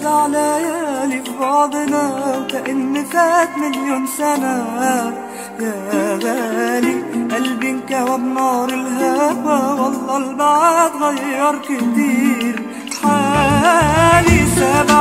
زاد على يالي في بعضنا وكأن فات مليون سنة. يا غالي قلبي انكوى بنار الهوى والله البعض غير كتير. حالي سبعة